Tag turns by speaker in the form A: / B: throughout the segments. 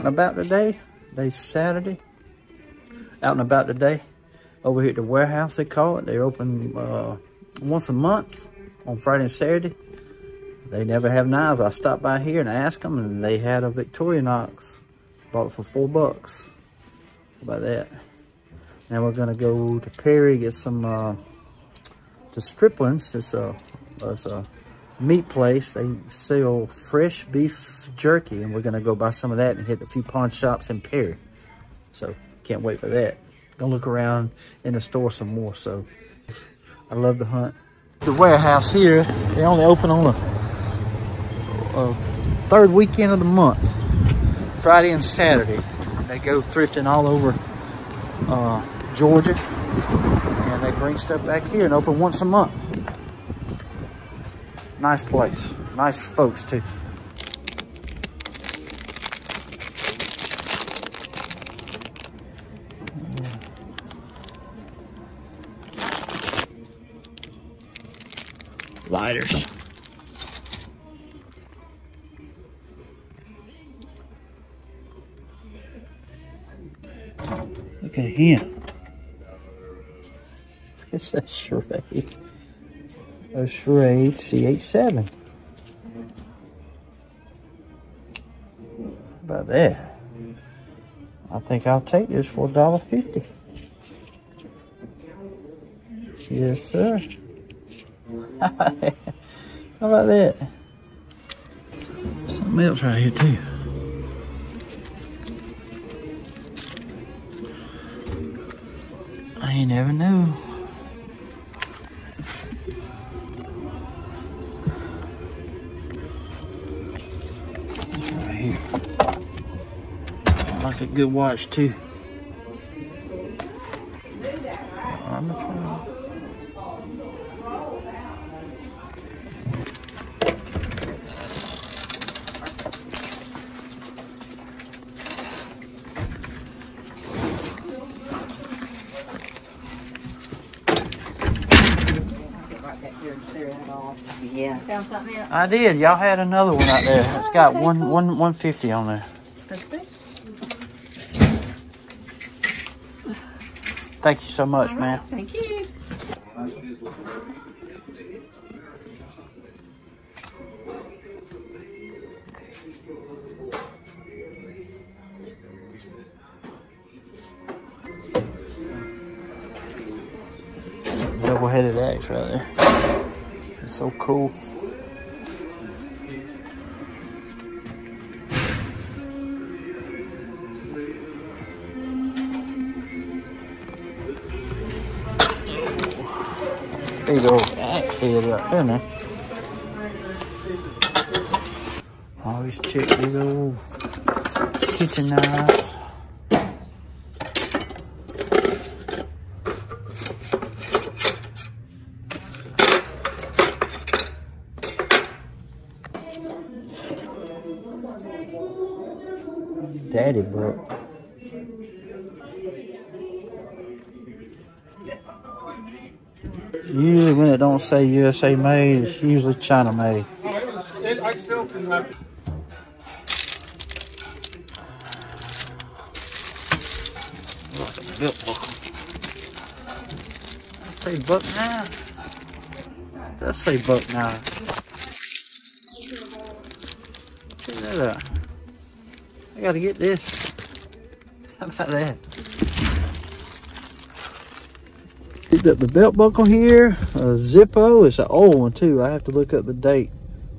A: out and about today. Today's Saturday. Out and about today. Over here at the warehouse, they call it. They're open uh, once a month on Friday and Saturday. They never have knives. I stopped by here and asked them, and they had a Victorinox. Bought it for four bucks. How about that? Now we're gonna go to Perry, get some, uh, to Stripling's. It's a, it's a meat place. They sell fresh beef jerky, and we're gonna go buy some of that and hit a few pawn shops in Perry. So can't wait for that. Gonna look around in the store some more. So I love the hunt. The warehouse here, they only open on a third weekend of the month, Friday and Saturday. They go thrifting all over uh, Georgia, and they bring stuff back here and open once a month. Nice place. Nice folks, too. Lighters. Look at him. It's a Schrade a Schrade CH7. How about that? I think I'll take this for $1.50. Yes, sir. How about that? Something else right here, too. I never know. Like a good watch too. I'm gonna try.
B: Yeah. Found something else?
A: I did. Y'all had another one out there. It's got one one one fifty on there. Thank you so much, man.
B: Thank you.
A: Double-headed axe right there. It's so cool. Big old axe head right there now. Always check these old kitchen knives. Daddy book. Usually when it don't say USA made, it's usually China made.
C: I.
A: Built book. say buck now. Does say buck now. Check that out. I gotta get this. How about that? Up the belt buckle here, a Zippo. It's an old one too. I have to look up the date.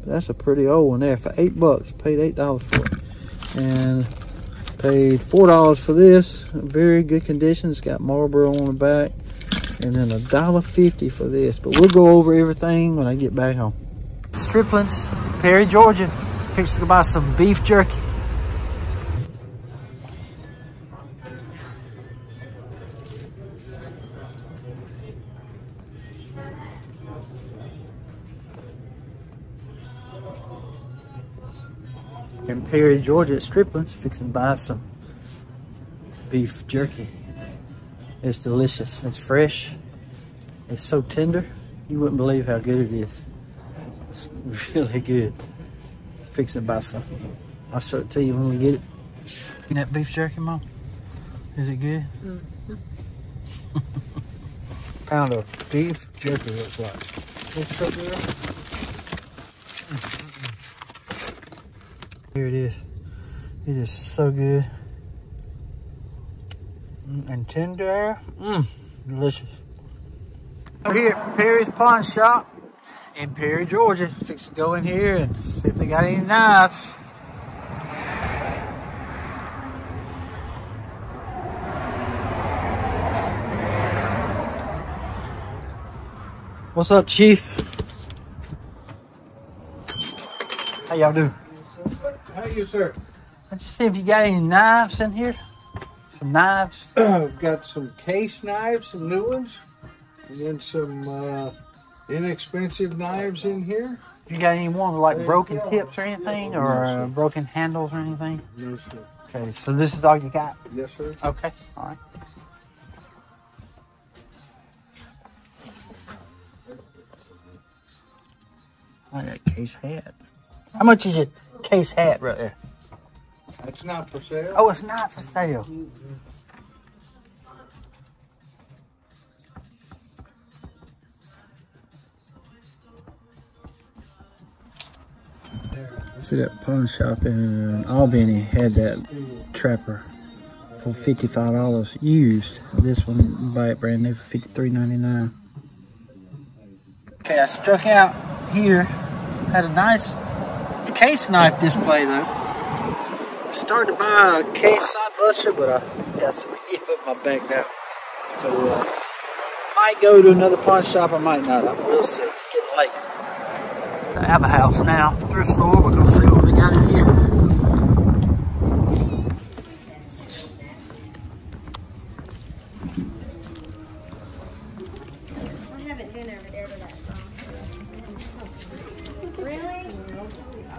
A: But that's a pretty old one there for eight bucks. Paid eight dollars for it. And paid four dollars for this. Very good condition. It's got Marlboro on the back. And then a dollar fifty for this. But we'll go over everything when I get back home. Stripling's, Perry, Georgia. Fixing to buy some beef jerky. In Perry, Georgia at Stripling's, fixing to buy some beef jerky. It's delicious. It's fresh. It's so tender. You wouldn't believe how good it is. It's really good. Fixing to buy some. I'll show it to you when we get it. That beef jerky, Mom? Is it good? Mm-hmm.
C: Pound of beef jerky looks like. It's so good.
A: Here it is. It is so good. Mm, And tender. Mmm, delicious. We're here at Perry's Pawn Shop in Perry, Georgia. Fix to go in here and see if they got any knives. What's up, Chief? How y'all doing?
C: How you, sir?
A: Let's just see if you got any knives in here. Some knives.
C: I've got some case knives, some new ones, and then some uh, inexpensive knives in here.
A: You got any ones like broken tips or anything, or uh, broken handles or anything?
C: No, sir.
A: Okay, so this is all you got.
C: Yes, sir.
A: Okay, all right. I got case hat. How much is your case hat right there?
C: That's not for sale.
A: Oh, it's not for sale. See that pawn shop in Albany had that trapper for fifty-five dollars used. This one you buy it brand new for fifty-three ninety-nine. Okay, I struck out here. Had a nice case knife display though. Started to buy a case Sod Buster, but I got some heat up my back now. So uh, might go to another pawn shop, I might not. I will see. It's getting late. I have a house now, thrift store. We're gonna see what we got in here.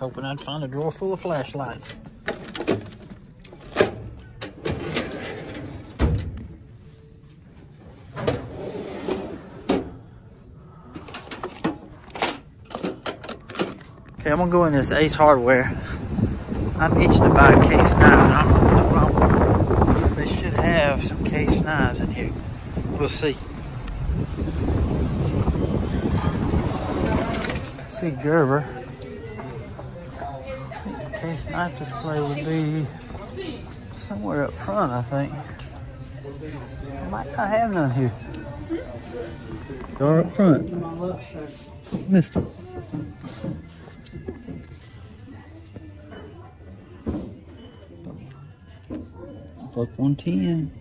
B: Hoping I'd find a drawer full of flashlights. Okay, I'm gonna go in this Ace Hardware. I'm itching to buy a case knife. They should have some case knives in here. We'll see. see Gerber. Case knife display would be somewhere up front, I think.
A: I might not have none here. Door up front. Mister. Buck 110.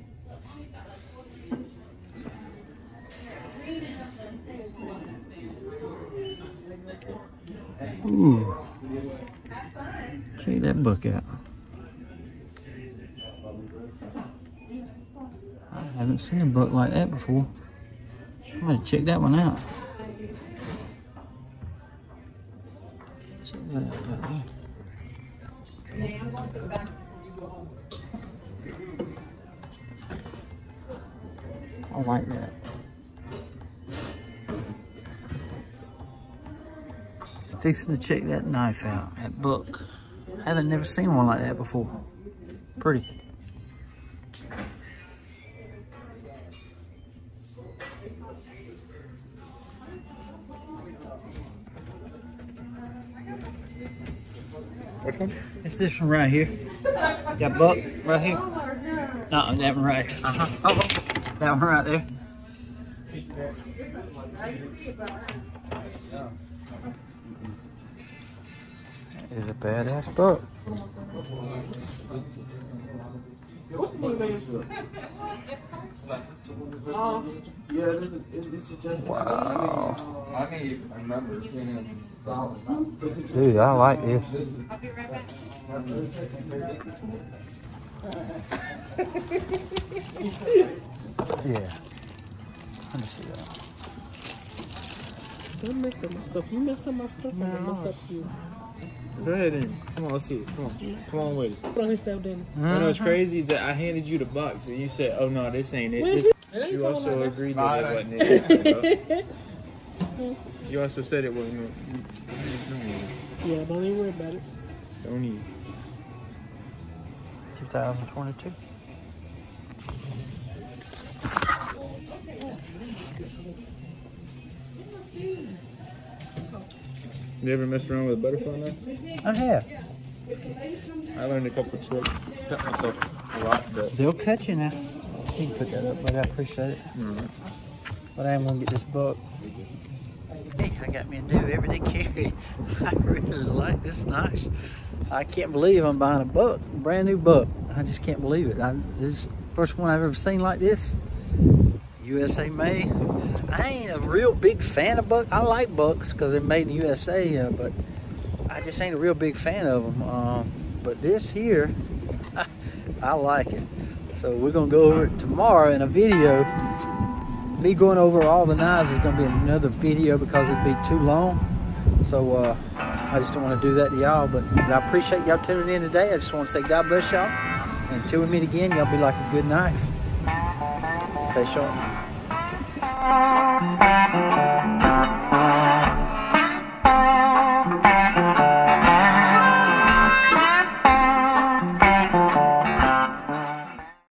A: Ooh. Book out. I haven't seen a buck like that before. I'm gonna check that one out. I like that. Fixing to check that knife out, that buck. I haven't never seen one like that before. Pretty.
C: Which one?
A: It's this one right here. Got buck right here. No, that one right. Uh huh. Oh, oh, that one right there. That is a badass buck. Wow.
D: I can't even remember seeing it.
A: Dude, I like this. Yeah. Let me see that.
E: Don't mess up my stuff. You mess up my stuff, I'm gonna mess up you.
D: Go ahead then. Come on, let's see it. Come on. Come on with it.
E: Put on his stuff, then.
D: You know what's uh-huh. crazy is that I handed you the box and you said, oh no, this ain't it. This-
E: ain't
D: you also
E: like
D: agreed that it wasn't it. You also said it wasn't it.
E: Yeah, don't even worry about it.
D: Don't need.
A: 2022.
D: You ever messed around with a butterfly knife?
A: I have.
D: I learned a couple tricks. Cut myself a lot, but
A: They'll cut you now. You can put that up, but I appreciate it. Mm-hmm. But I am gonna get this buck. Hey, I got me a new everyday carry. I really like this nice. I can't believe I'm buying a buck, brand new buck. I just can't believe it. I, this is the first one I've ever seen like this. USA made. I ain't a real big fan of buck. I like bucks because they're made in the USA, uh, but I just ain't a real big fan of them. Um, but this here, I like it. So we're gonna go over it tomorrow in a video. Me going over all the knives is gonna be another video because it'd be too long. So uh, I just don't want to do that to y'all. But, I appreciate y'all tuning in today. I just want to say God bless y'all. And until we meet again, y'all be like a good knife. Stay sharp. Thank you.